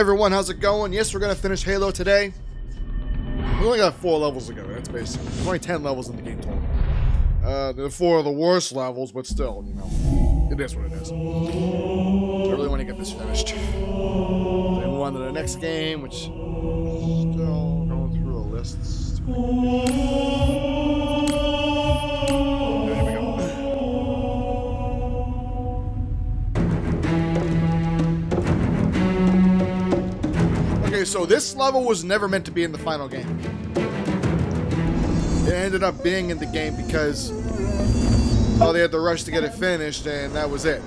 everyone, how's it going? Yes, we're gonna finish Halo today. We only got four levels to go, that's basically. There's only ten levels in the game total. Uh, they're four of the worst levels, but still, you know, it is what it is. I really want to get this finished. Then move on to the next game, which still going through the lists. So this level was never meant to be in the final game. It ended up being in the game because well, they had to rush to get it finished, and that was it.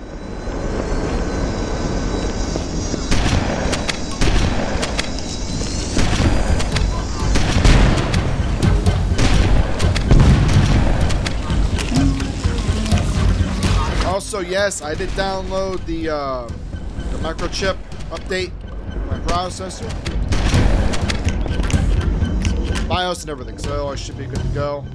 Also, yes, I did download the, uh, the microcode update my processor. BIOS and everything, so I should be good to go.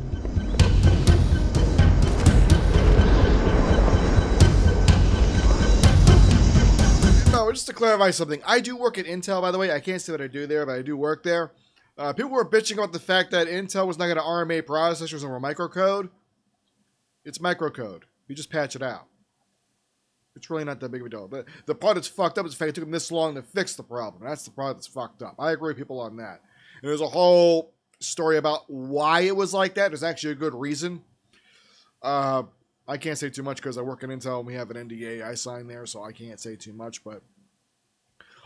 No, just to clarify something, I do work at Intel, by the way. I can't say what I do there, but I do work there. Uh, people were bitching about the fact that Intel was not going to RMA processors over microcode. It's microcode. You just patch it out. It's really not that big of a deal. The, the part that's fucked up is the fact it took them this long to fix the problem. That's the part that's fucked up. I agree with people on that. And there's a whole story about why it was like that. There's actually a good reason. Uh, I can't say too much because I work in Intel and we have an NDA I signed there, so I can't say too much. But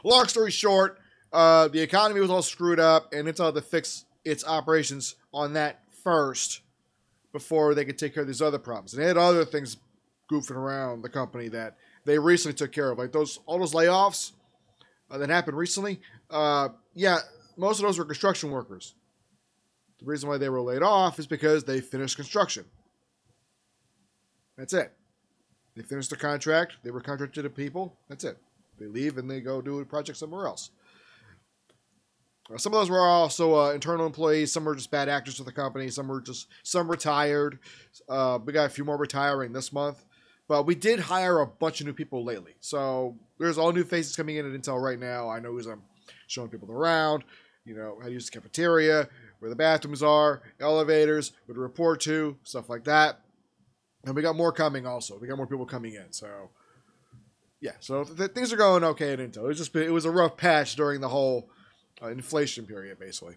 long story short, uh, the economy was all screwed up, and Intel had to fix its operations on that first before they could take care of these other problems. And they had other things goofing around the company that they recently took care of, like those all those layoffs uh, that happened recently. Uh, yeah, most of those were construction workers. The reason why they were laid off is because they finished construction. That's it. They finished their contract. They were contracted to people. That's it. They leave and they go do a project somewhere else. Some of those were also uh, internal employees. Some were just bad actors for the company. Some were just some retired. Uh, we got a few more retiring this month, but we did hire a bunch of new people lately. So there's all new faces coming in at Intel right now. I know as I'm showing people around. You know how to use the cafeteria, where the bathrooms are, elevators, where to report to, stuff like that. And we got more coming also. We got more people coming in. So, yeah. So th- things are going okay at Intel. It was just it was a rough patch during the whole uh, inflation period, basically.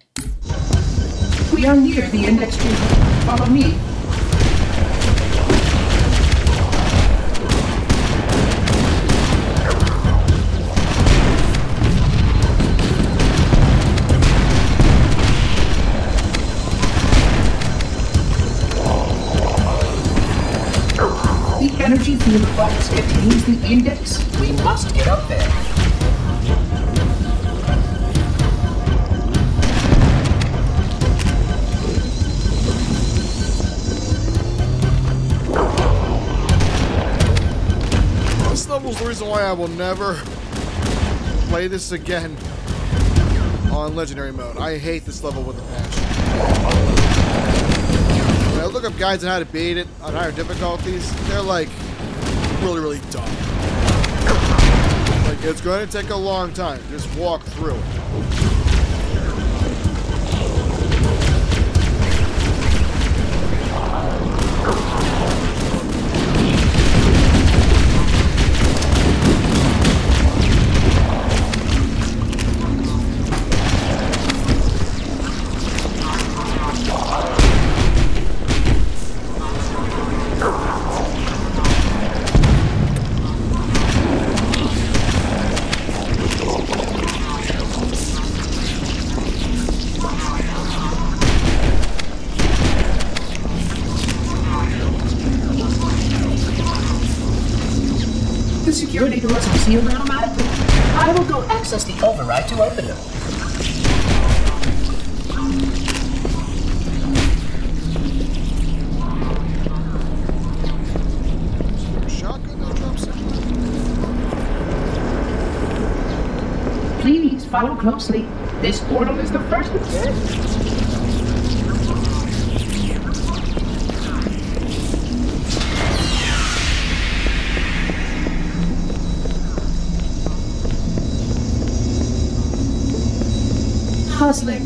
We are near the index. Follow me. Box contains the index. We must get up there. This level's the reason why I will never play this again on legendary mode. I hate this level with a passion. When I look up guides on how to beat it on higher difficulties, they're like really, really dumb. Like it's going to take a long time. Just walk through it. Closely. This portal is the first of ten. puzzling.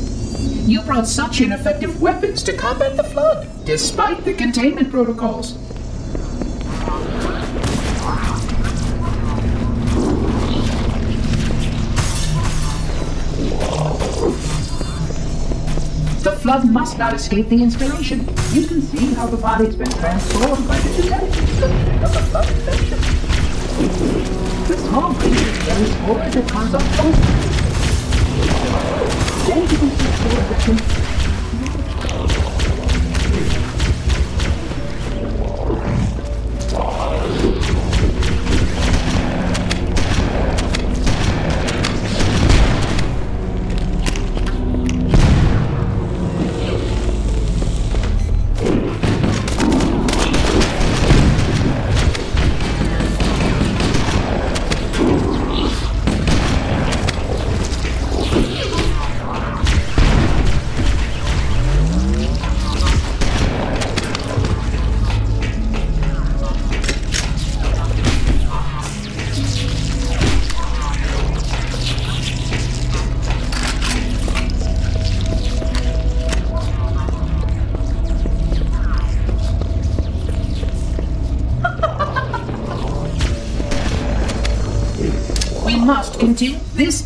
You brought such ineffective weapons to combat the flood, despite the containment protocols. The flood must not escape the inspiration. You can see how the body's been transformed by the genetic destruction of the infection. The small creature carries forward the cause of hope. Then you can see forward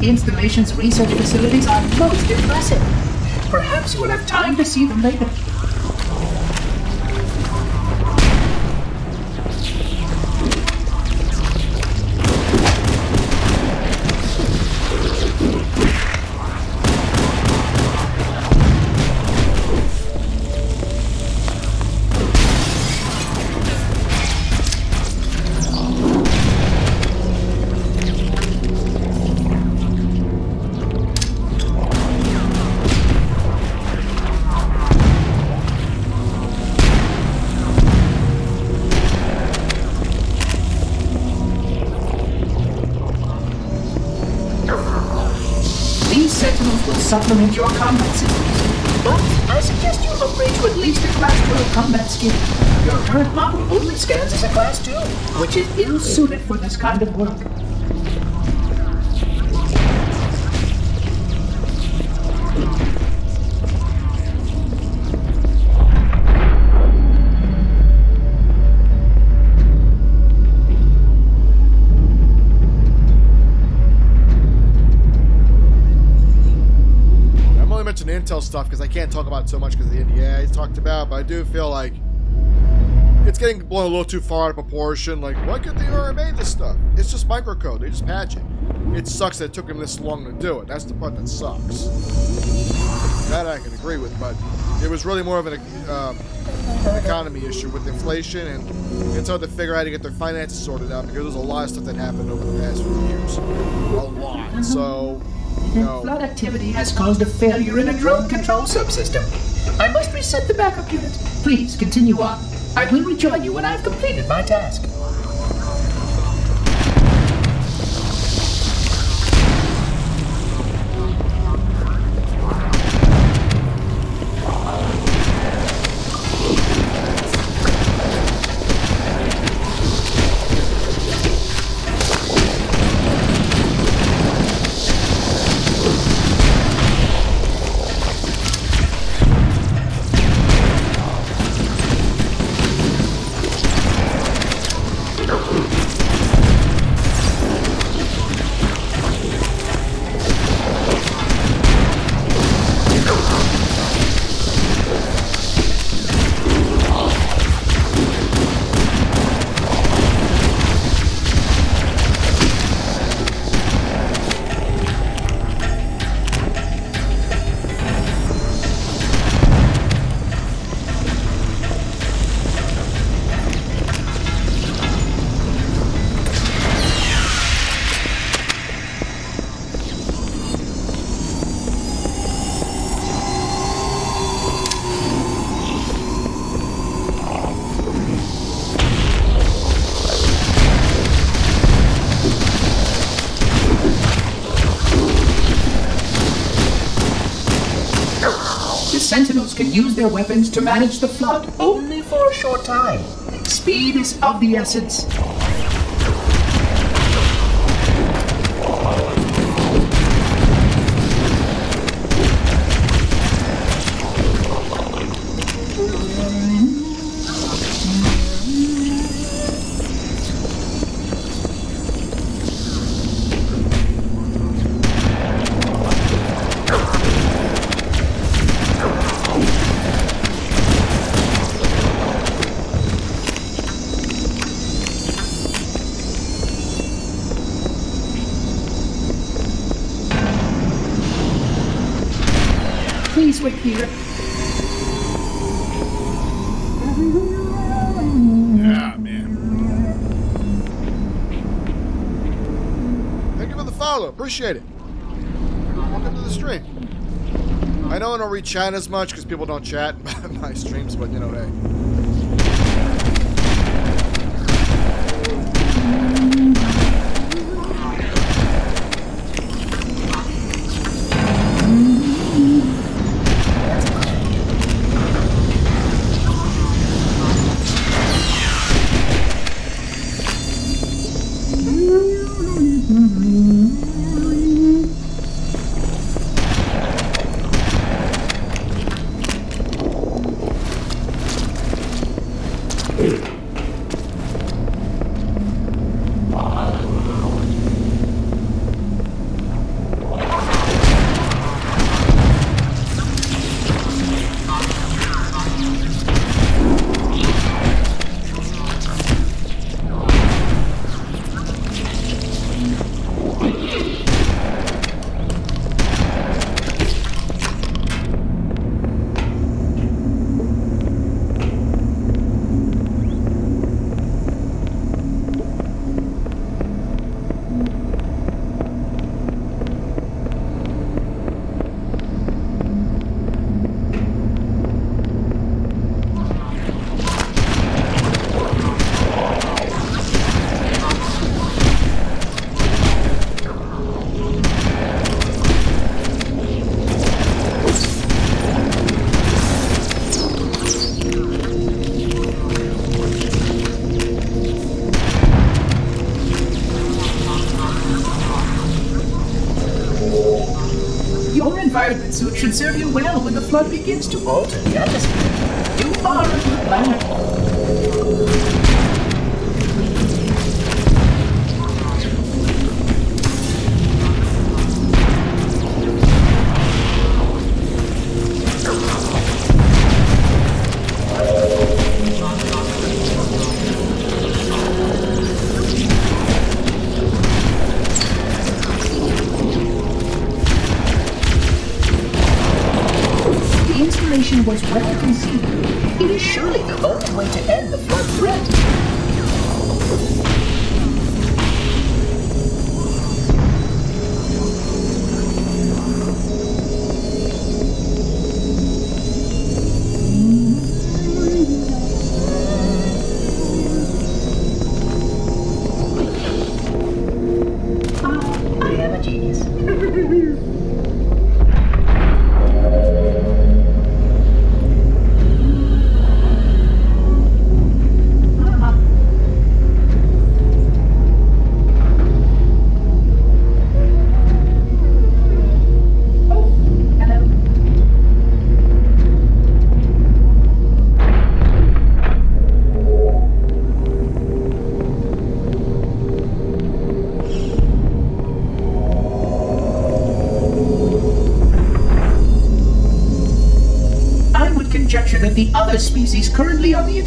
installation's research facilities are most impressive. Perhaps you will have time to see them later. Kind of work. I'm only mentioning Intel stuff because I can't talk about so much because the NDA talked about, but I do feel like it's getting blown a little too far out of proportion. Like, why couldn't they already made this stuff? It's just microcode. They just patch it. It sucks that it took them this long to do it. That's the part that sucks. That I can agree with, but it was really more of an um, economy issue with inflation, and it's hard to figure out how to get their finances sorted out because there's a lot of stuff that happened over the past few years. A lot. So, you. Flood activity has caused a failure in a drone control subsystem. I must reset the backup unit. Please continue on. I will rejoin you when I've completed my task. Use their weapons to manage the flood only for a short time. Speed is of the essence. Appreciate it. Welcome to the stream. I know I don't read chat as much because people don't chat my streams, but you know, hey. To alter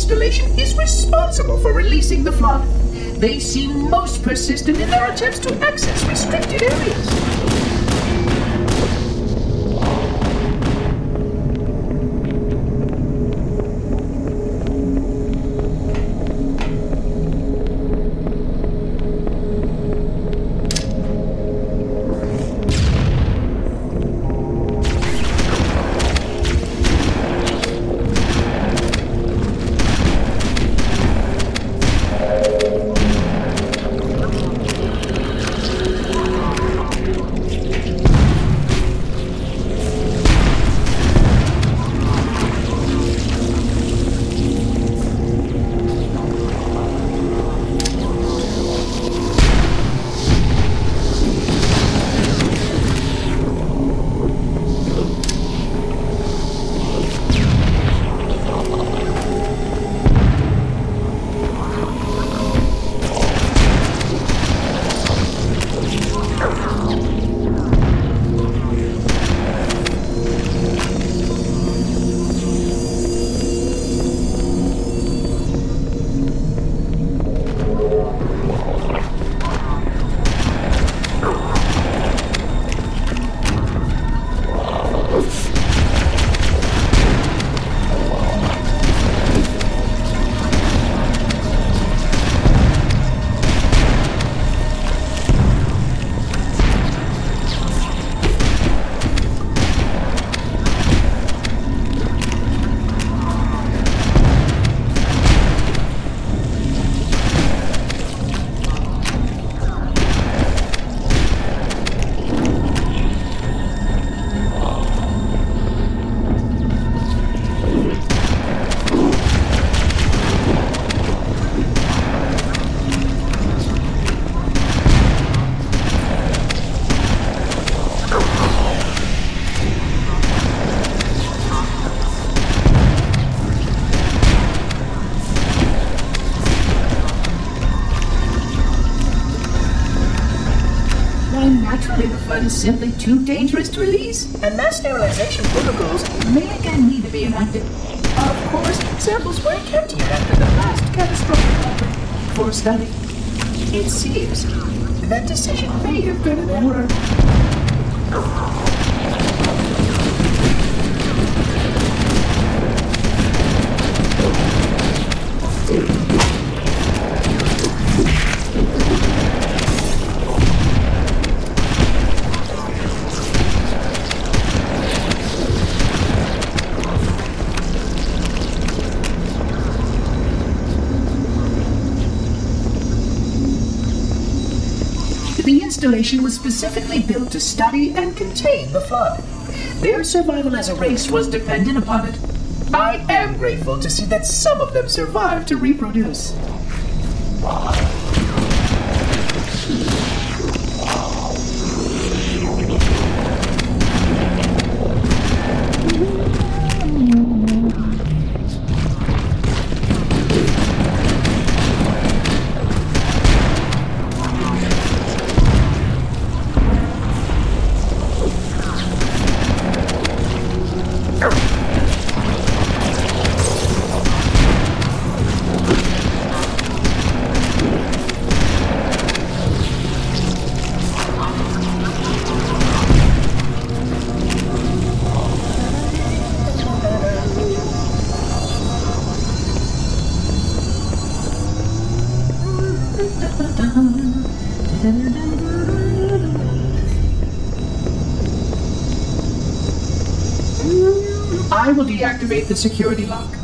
installation is responsible for releasing the flood. They seem most persistent simply too dangerous to release, and mass sterilization protocols may again need to be enacted. Of course, samples were kept here after the last catastrophic for study. It seems that decision may have been an error. Installation was specifically built to study and contain the flood. Their survival as a race was dependent upon it. I am grateful to see that some of them survived to reproduce. Will deactivate the security lock.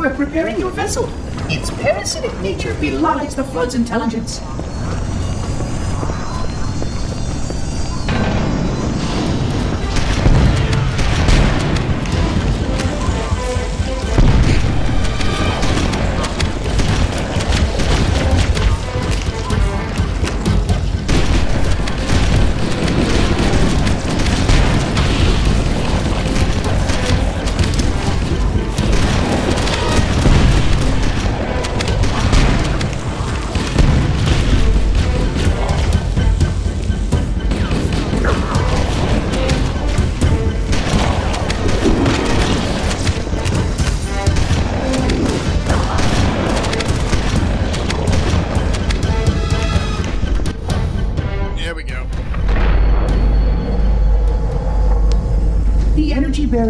Work repairing your vessel. Its parasitic nature belies the Flood's intelligence.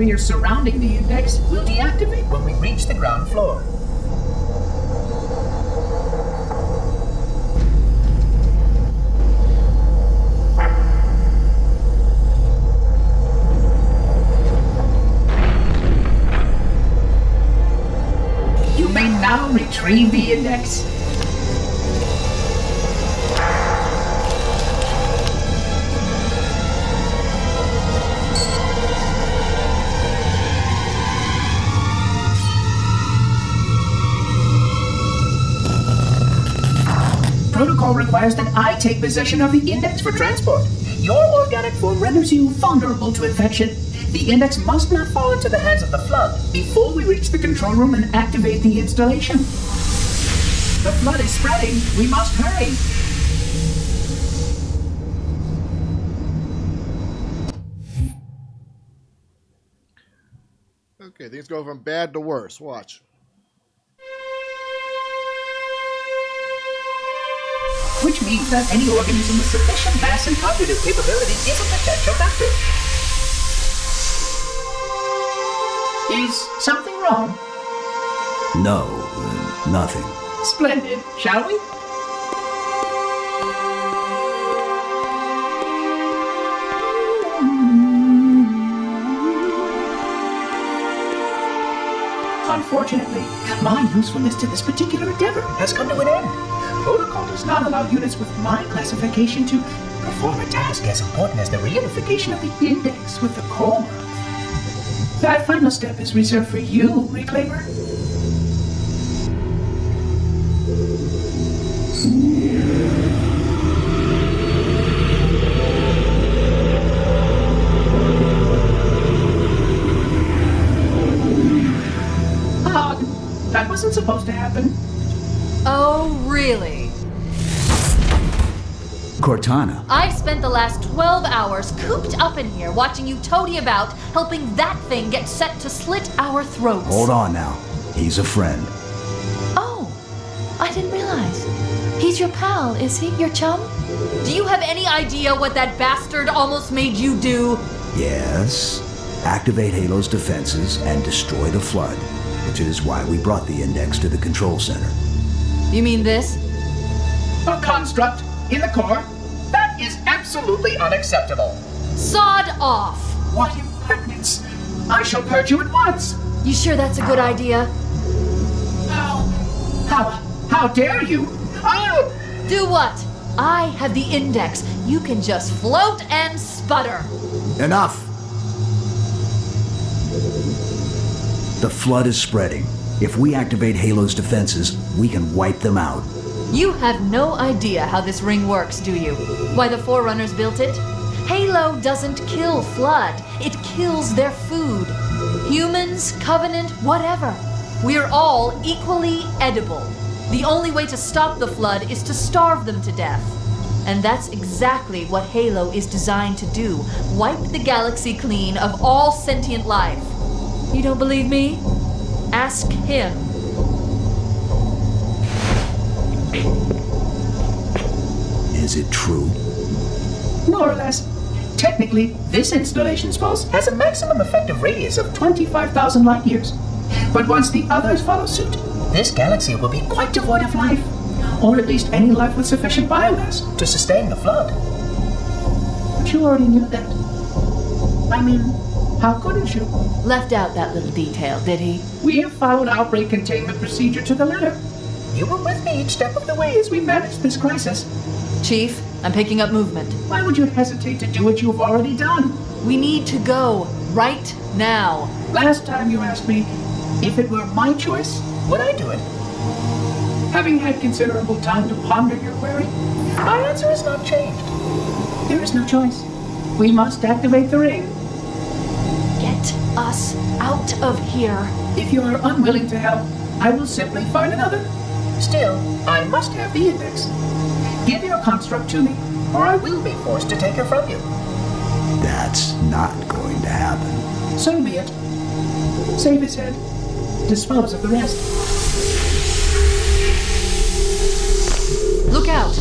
Barrier surrounding the index will deactivate when we reach the ground floor. Take possession of the index for transport. Your organic form renders you vulnerable to infection. The index must not fall into the hands of the flood before we reach the control room and activate the installation. The flood is spreading. We must hurry. Okay, things go from bad to worse. Watch. Which means that any organism with sufficient mass and cognitive capability is a potential vector. Is something wrong? No, nothing. Splendid, shall we? Unfortunately, my usefulness to this particular endeavor has come to an end. Protocol does not allow units with my classification to perform a task as important as the reunification of the index with the core. That final step is reserved for you, Reclaimer. Ah, that wasn't supposed to happen. Oh, really? Cortana, I've spent the last 12 hours cooped up in here watching you toady about, helping that thing get set to slit our throats. hold on now. He's a friend. Oh, I didn't realize. He's your pal, is he? Your chum? Do you have any idea what that bastard almost made you do? Yes. Activate Halo's defenses and destroy the flood, which is why we brought the index to the control center. You mean this? A construct in the core? That is absolutely unacceptable. Sod off! What impertinence! I shall purge you at once. You sure that's a good idea? How? How? How dare you? Oh! Do what? I have the index. You can just float and sputter. Enough! The flood is spreading. If we activate Halo's defenses, we can wipe them out. You have no idea how this ring works, do you? Why the Forerunners built it? Halo doesn't kill Flood, it kills their food. Humans, Covenant, whatever. We're all equally edible. The only way to stop the Flood is to starve them to death. And that's exactly what Halo is designed to do wipe the galaxy clean of all sentient life. You don't believe me? Ask him. Is it true? More or less. Technically, this installation's pulse has a maximum effective radius of 25,000 light years. But once the others follow suit, this galaxy will be quite devoid of life. Or at least any life with sufficient biomass to sustain the flood. But you already knew that. I mean, how couldn't you? Left out that little detail, did he? We have followed outbreak containment procedure to the letter. You were with me each step of the way as we managed this crisis. Chief, I'm picking up movement. Why would you hesitate to do what you've already done? We need to go right now. Last time you asked me if it were my choice, would I do it? Having had considerable time to ponder your query, my answer has not changed. There is no choice. We must activate the ring. Get us out of here. If you are unwilling to help, I will simply find another. Still, I must have the index. Give your construct to me, or I will be forced to take her from you. That's not going to happen. So be it. Save his head. Dispose of the rest. Look out!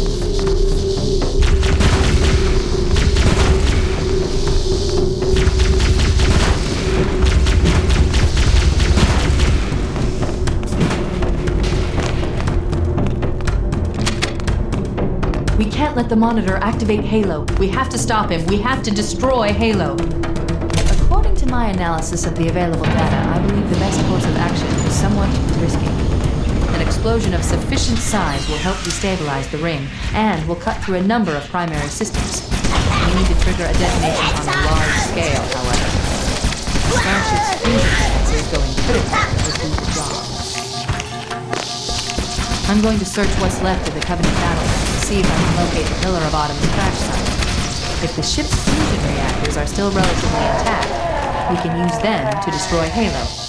We can't let the monitor activate Halo. We have to stop him. We have to destroy Halo. According to my analysis of the available data, I believe the best course of action is somewhat risky. An explosion of sufficient size will help destabilize the ring and will cut through a number of primary systems. We need to trigger a detonation on a large scale, however. Starship's fusion sensor is going critical. I'm going to search what's left of the Covenant battle to see if I can locate the Pillar of Autumn's crash site. If the ship's fusion reactors are still relatively intact, we can use them to destroy Halo.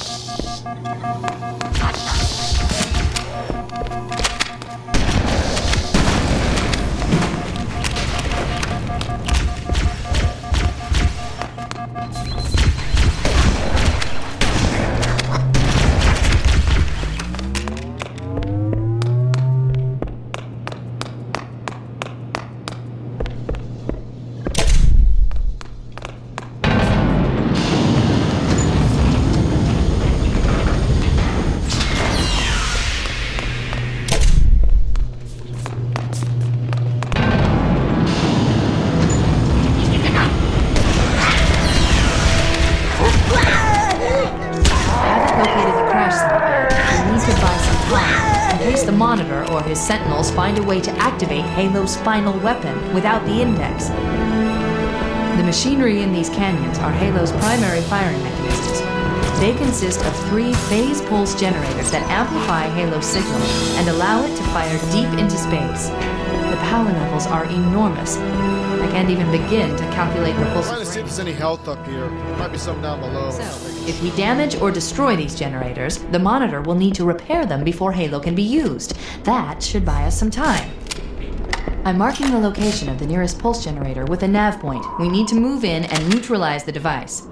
Activate final weapon without the index. The machinery in these canyons are Halo's primary firing mechanisms. They consist of three phase pulse generators that amplify Halo's signal and allow it to fire deep into space. The power levels are enormous. I can't even begin to calculate the pulse. I'm trying to see if there's any health up here. There Might be some down below. So, if we damage or destroy these generators, the monitor will need to repair them before Halo can be used. That should buy us some time. I'm marking the location of the nearest pulse generator with a nav point. We need to move in and neutralize the device.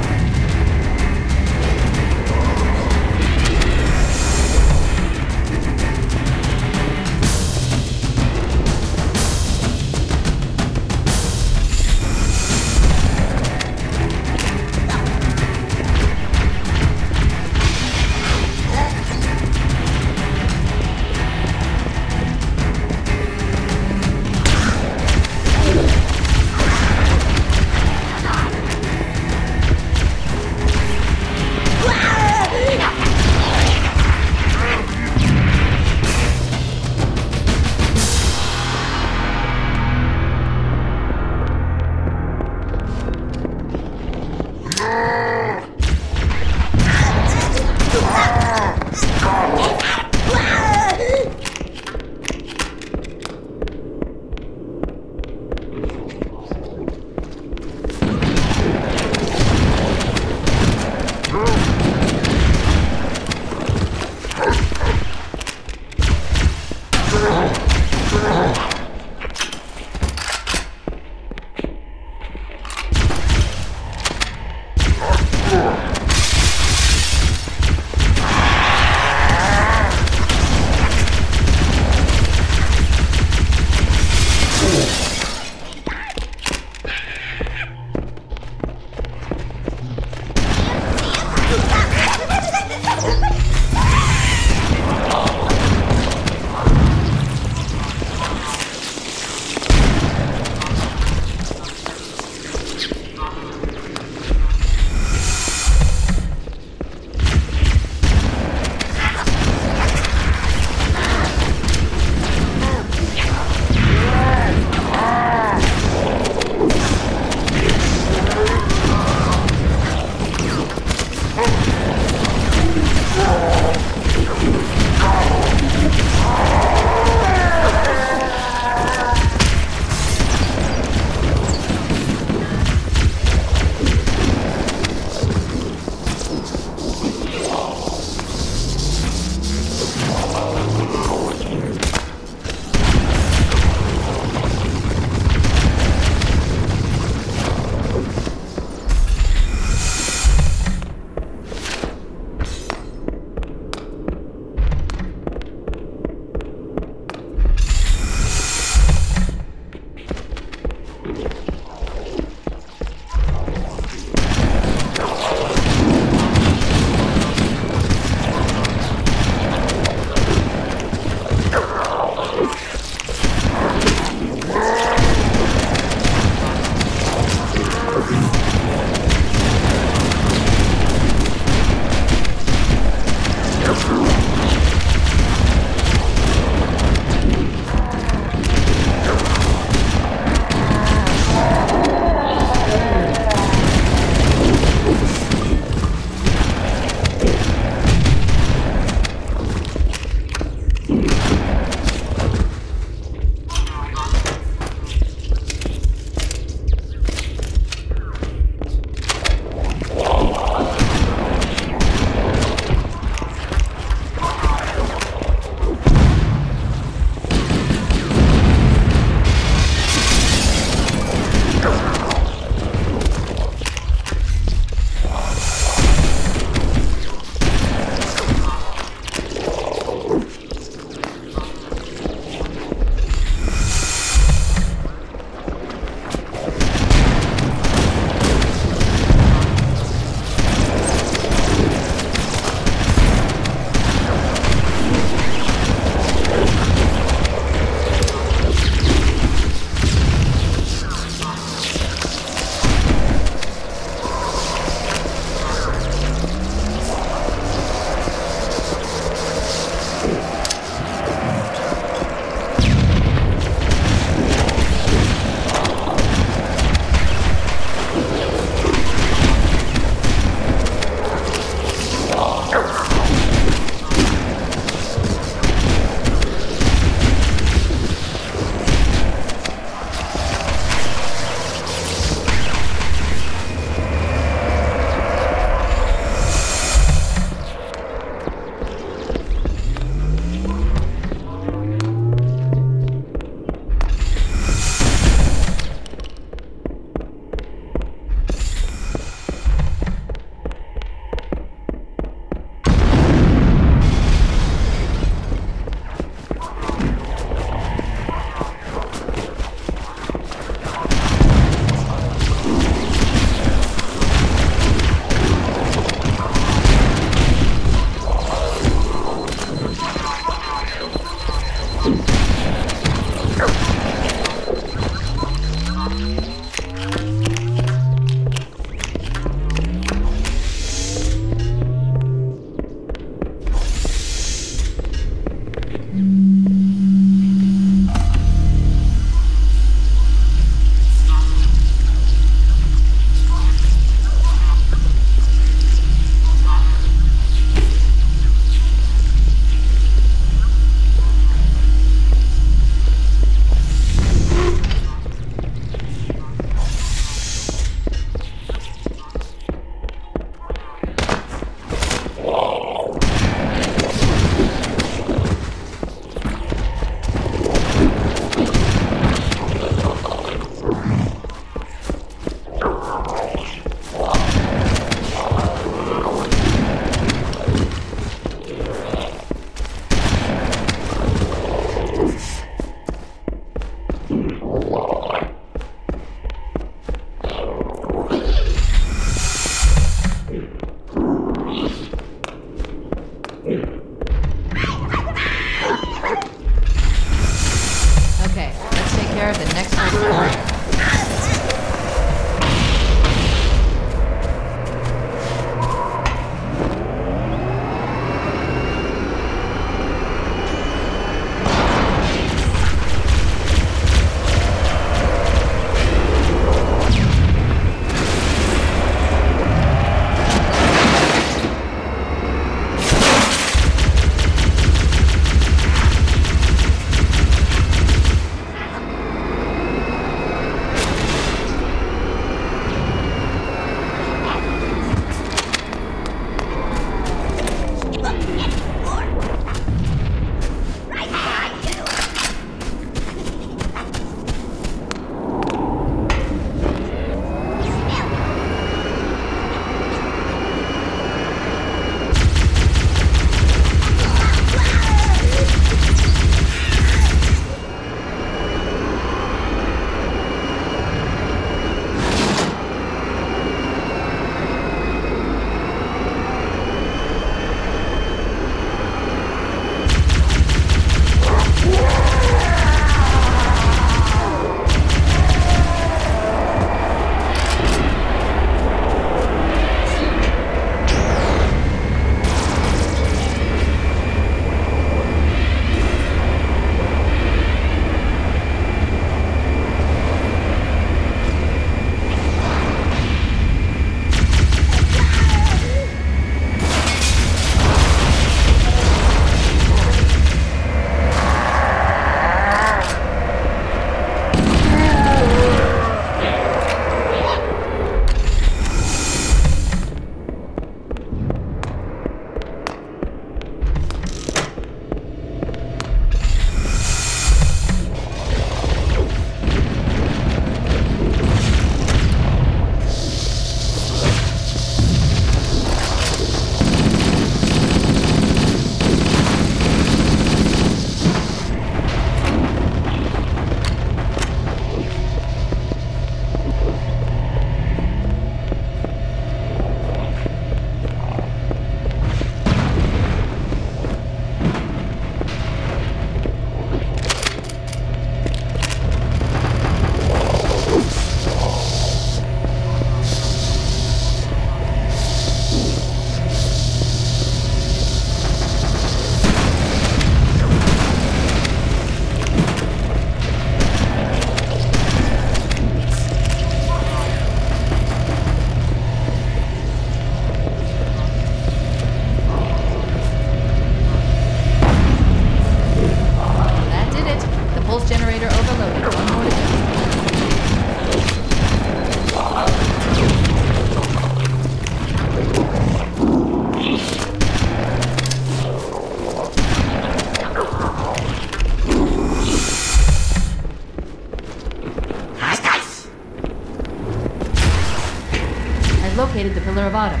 Pillar of Autumn.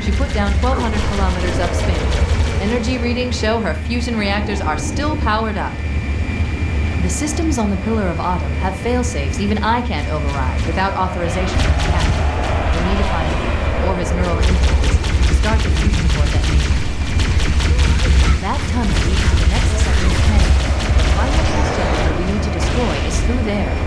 She put down 1,200 kilometers upspin. Energy readings show her fusion reactors are still powered up. The systems on the Pillar of Autumn have failsafes even I can't override without authorization from the captain. We'll need to find him, or his neural implants, to start the fusion core. That tunnel leads to the next section of the planet. The final test we need to destroy is through there.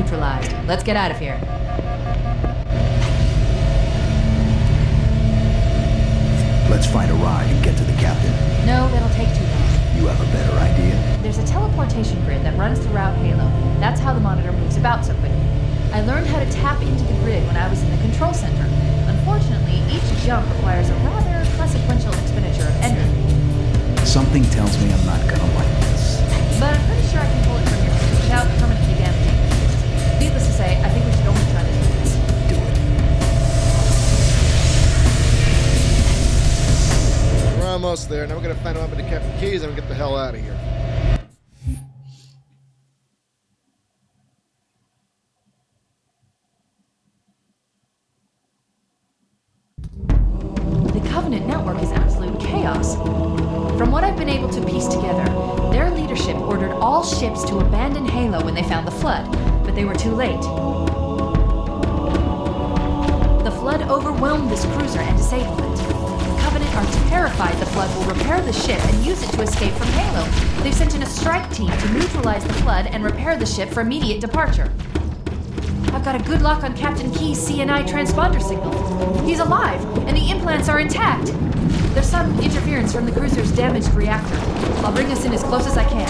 neutralized. Let's get out of here. ship for immediate departure. I've got a good lock on Captain Keyes' CNI transponder signal. He's alive, and the implants are intact. There's some interference from the cruiser's damaged reactor. I'll bring us in as close as I can.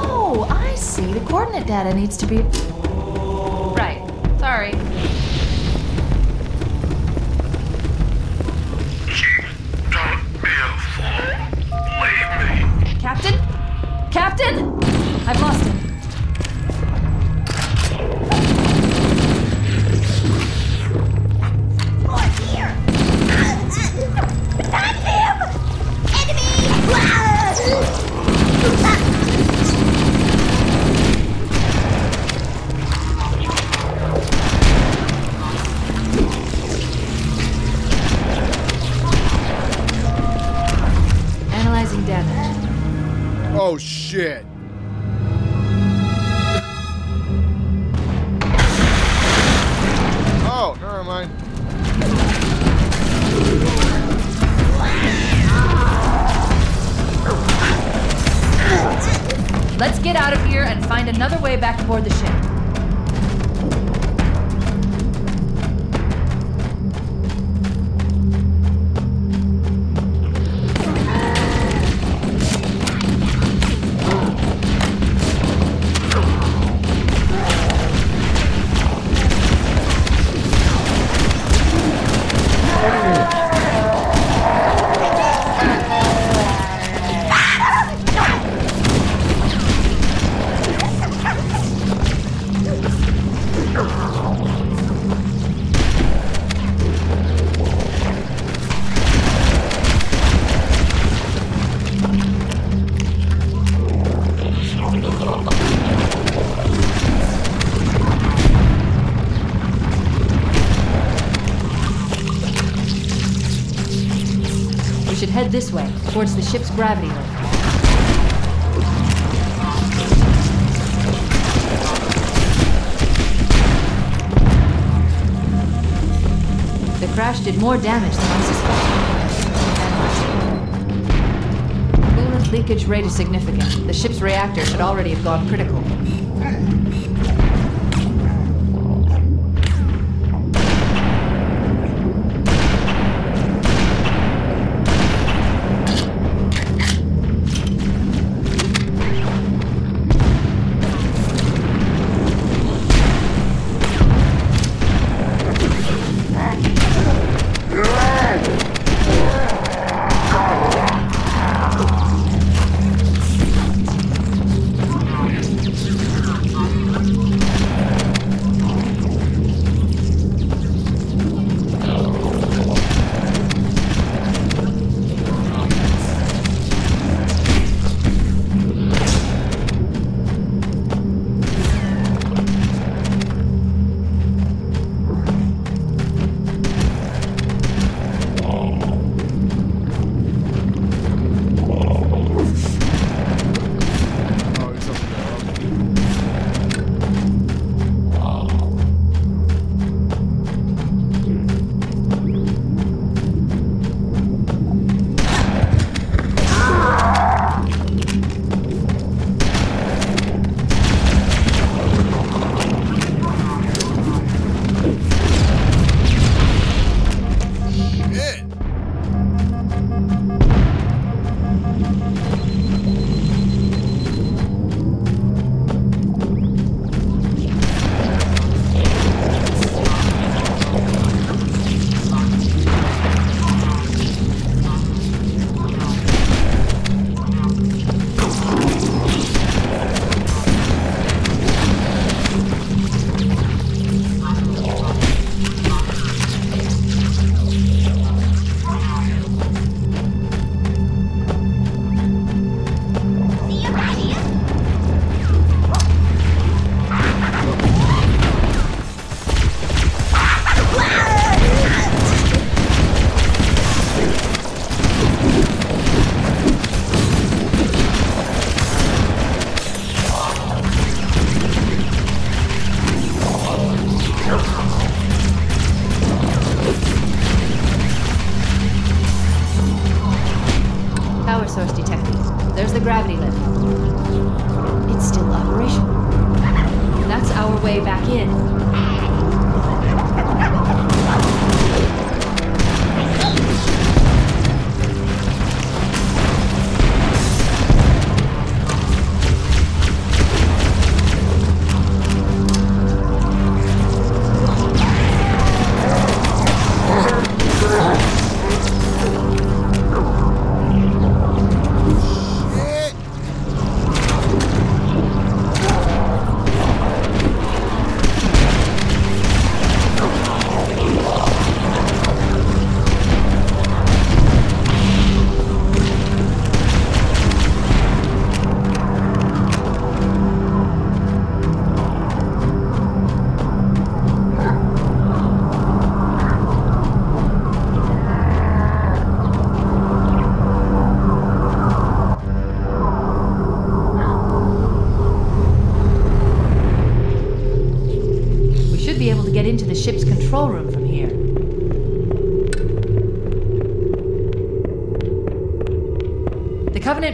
Oh, I see. The coordinate data needs to be... Oh, shit. Oh, never mind. Let's get out of here and find another way back aboard the ship. Gravity lift. The crash did more damage than I suspected. Coolant leakage rate is significant. The ship's reactor should already have gone critical.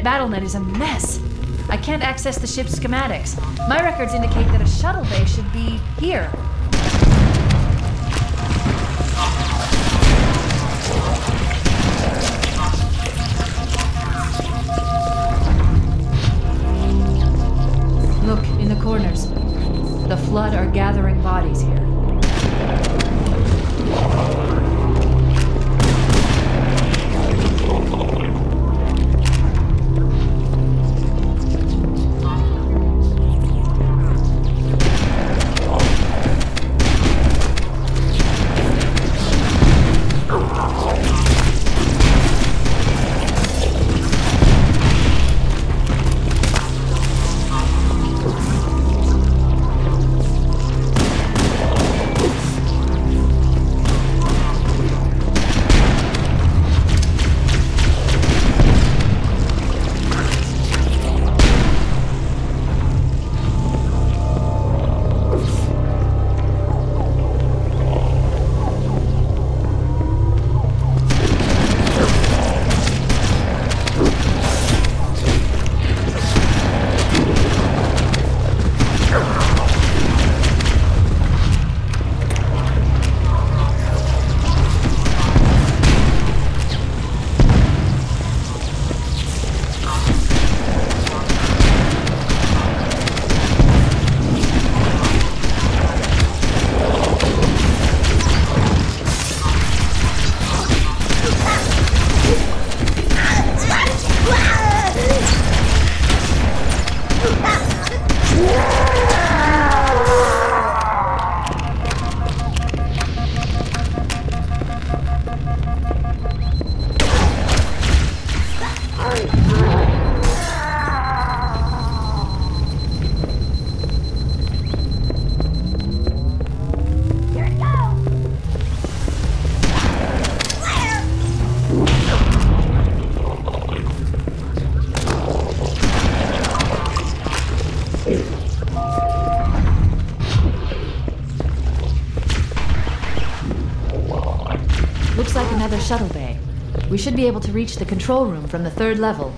BattleNet is a mess. I can't access the ship's schematics. My records indicate that a shuttle bay should be here. Should be able to reach the control room from the third level.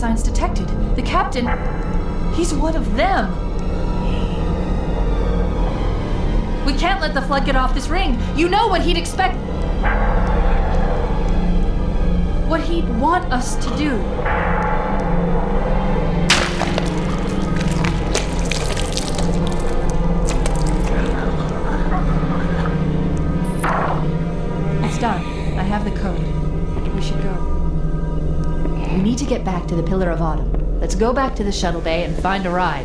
Signs detected. The captain. He's one of them. We can't let the flood get off this ring. You know what he'd expect. What he'd want us to do. Get back to the Pillar of Autumn. Let's go back to the shuttle bay and find a ride.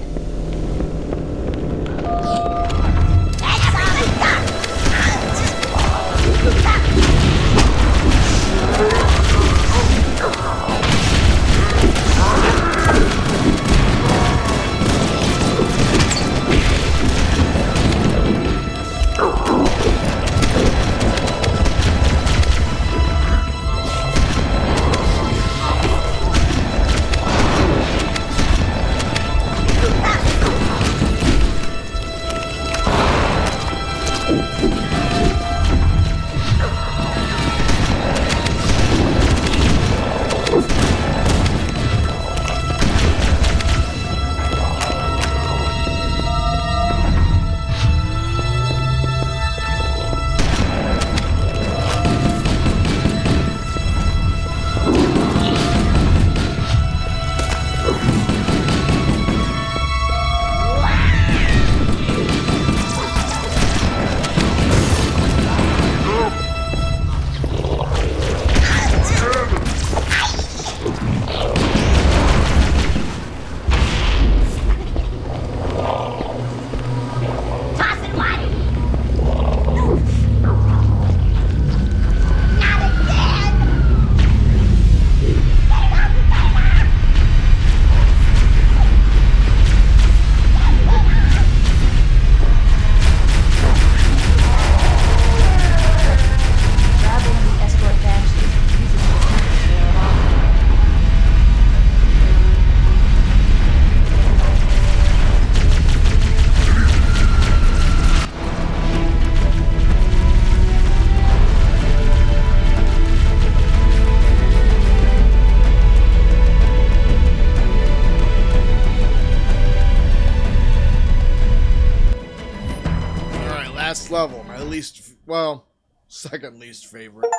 Well, second least favorite.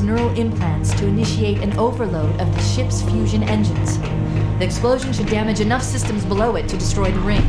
Neural implants to initiate an overload of the ship's fusion engines. The explosion should damage enough systems below it to destroy the ring.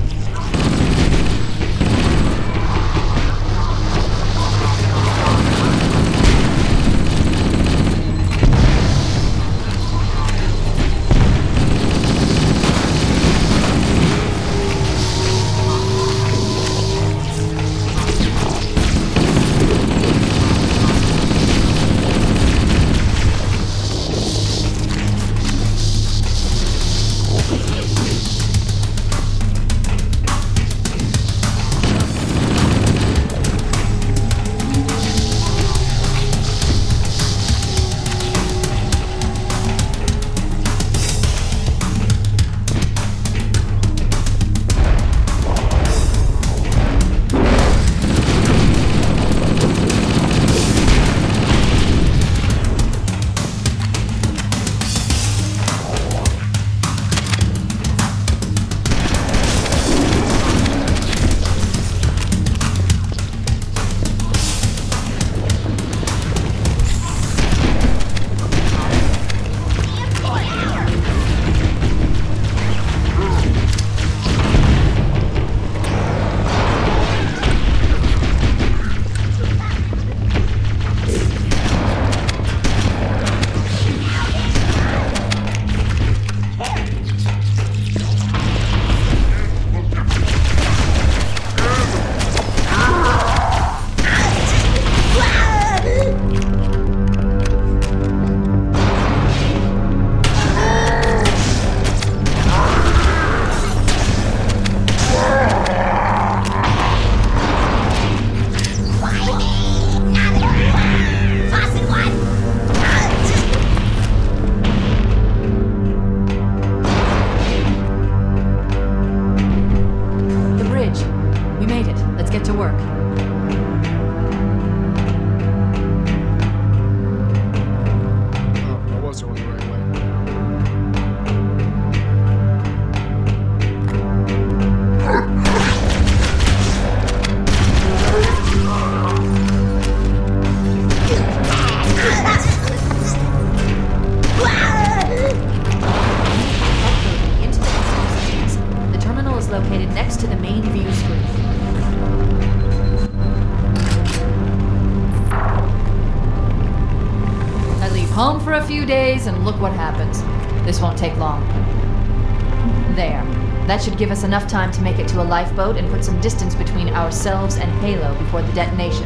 Should give us enough time to make it to a lifeboat and put some distance between ourselves and Halo before the detonation.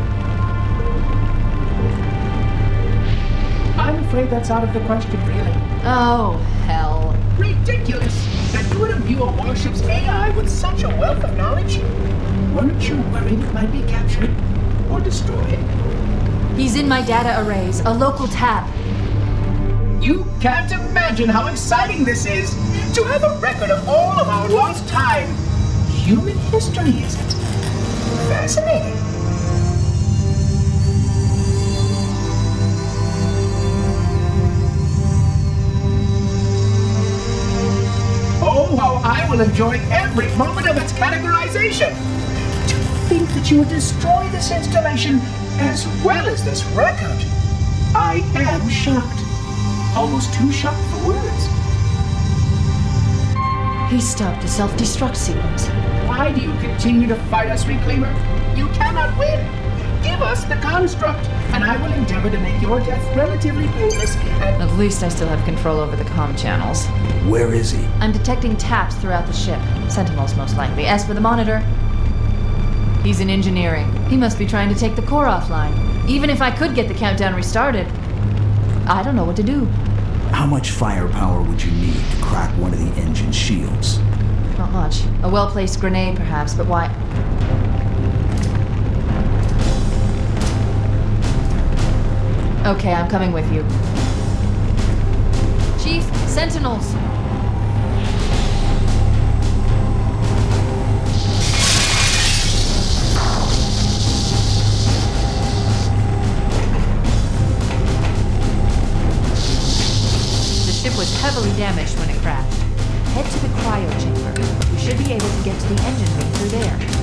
I'm afraid that's out of the question, really. Oh, hell. Ridiculous! That you would imbue a warship's AI with such a wealth of knowledge? Weren't you worried it might be captured or destroyed? He's in my data arrays, a local tab. You can't imagine how exciting this is to have a record of all of our lost time. Human history, is it? Fascinating. Oh, how I will enjoy every moment of its categorization. To think that you would destroy this installation as well as this record. I am shocked. Almost too shocked for words. He stopped the self destruct sequence. Why do you continue to fight us, Reclaimer? You cannot win. Give us the construct, and I will endeavor to make your death relatively painless and At least I still have control over the comm channels. Where is he? I'm detecting taps throughout the ship. Sentinels, most likely. As for the monitor, he's in engineering. He must be trying to take the core offline. Even if I could get the countdown restarted, I don't know what to do. How much firepower would you need to crack one of the engine shields? Not much. A well placed grenade, perhaps, but why? Okay, I'm coming with you. Chief, Sentinels! Was heavily damaged when it crashed. Head to the cryo chamber. We should be able to get to the engine room through there.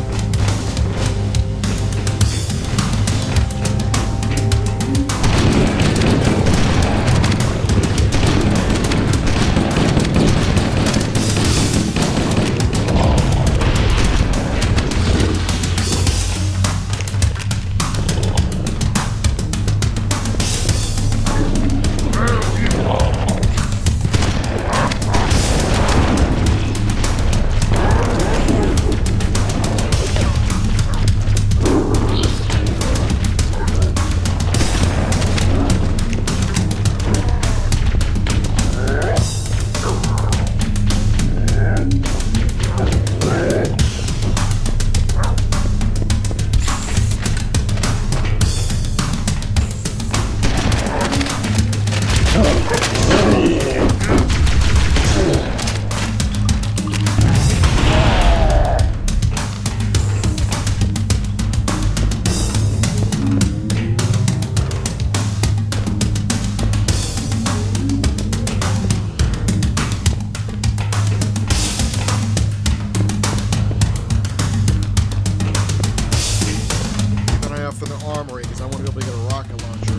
the armory because I want to be able to get a rocket launcher.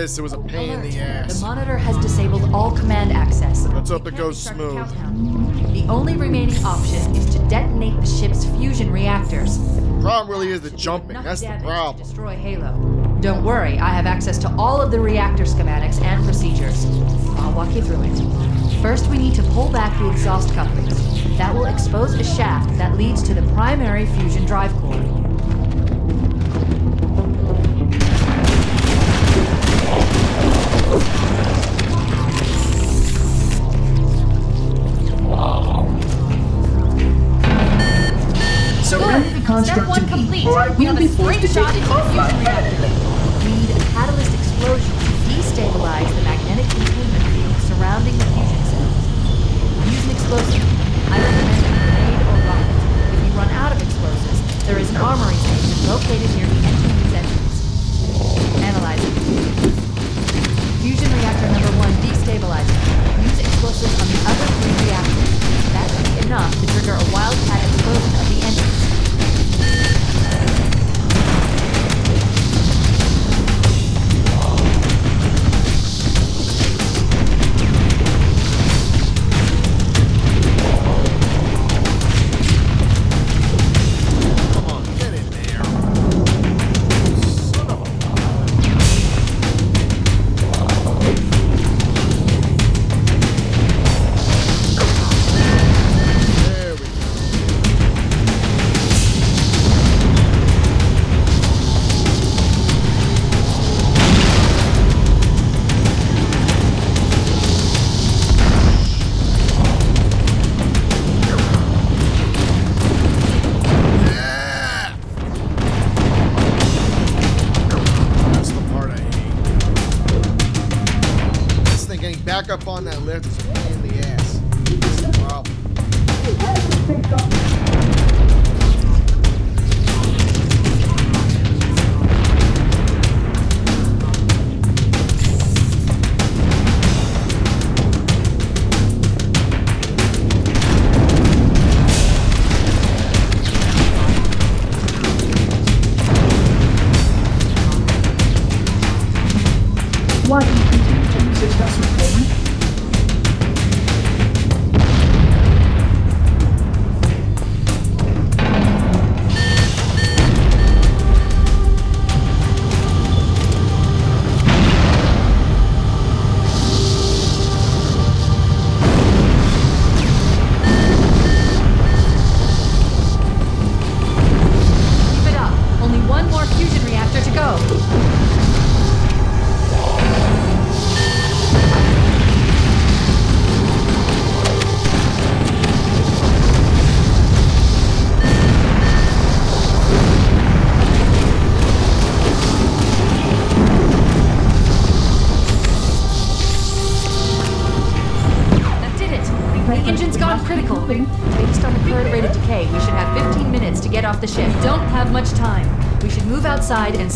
this. It was a pain Alert. in the ass. The monitor has disabled all command access. Let's hope it goes smooth. The only remaining option is to detonate the ship's fusion reactors. The problem really is the jumping. That's the problem. Destroy Halo. Don't worry, I have access to all of the reactor schematics and procedures. I'll walk you through it. First, we need to pull back the exhaust couplings. That will expose a shaft that leads to the primary fusion drive core.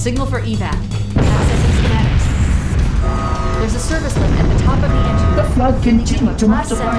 Signal for evac. Accessing schematics. There's a service lift at the top of the engine. The flood continues to multiply.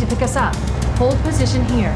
To pick us up. Hold position here.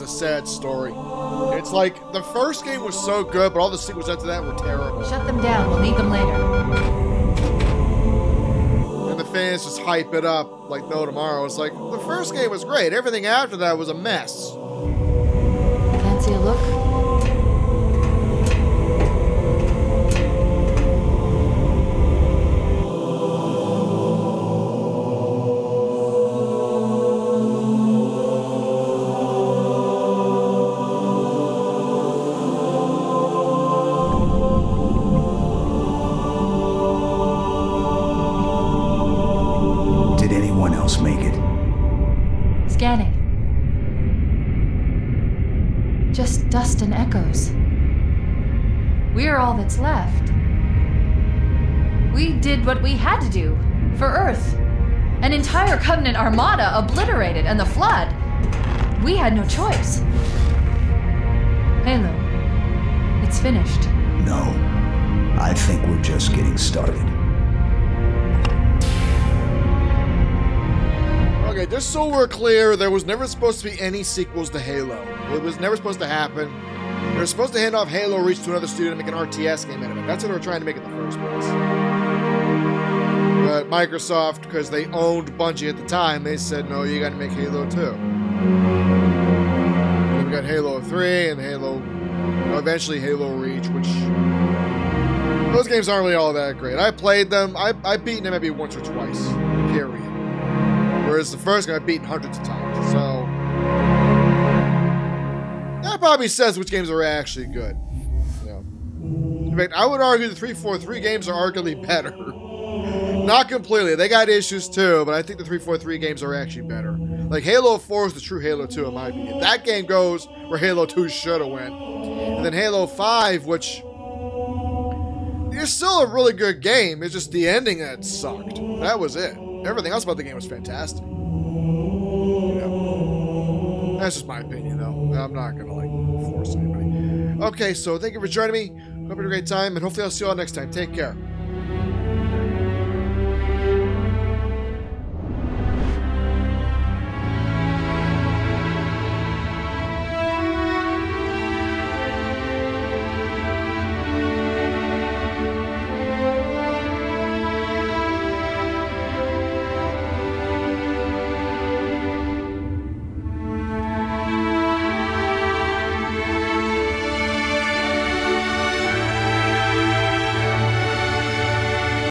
A sad story. It's like the first game was so good, but all the sequels after that were terrible. Shut them down. We'll need them later. And the fans just hype it up like no tomorrow. It's like the first game was great. Everything after that was a mess. Fancy a look? Armada obliterated, and the Flood. We had no choice. Halo. It's finished. No. I think we're just getting started. Okay, just so we're clear, there was never supposed to be any sequels to Halo. It was never supposed to happen. They were supposed to hand off Halo Reach to another studio and make an RTS game out of it. That's what they were trying to make in the first place. Mm-hmm. But Microsoft, because they owned Bungie at the time, they said, no, you gotta make Halo 2. And we got Halo 3 and Halo, well, eventually Halo Reach, which those games aren't really all that great. I played them. I, I've beaten them maybe once or twice. Period. Whereas the first game I've beaten hundreds of times. So that probably says which games are actually good. In fact, I would argue the 343 games are arguably better. Not completely. They got issues too, but I think the 343 games are actually better. Like Halo 4 is the true Halo 2 in my opinion. That game goes where Halo 2 should have went. And then Halo 5, which it's still a really good game. It's just the ending that sucked. That was it. Everything else about the game was fantastic. You know. That's just my opinion, though. I'm not gonna like force anybody. Okay, so thank you for joining me. Hope you had a great time, and hopefully I'll see you all next time. Take care.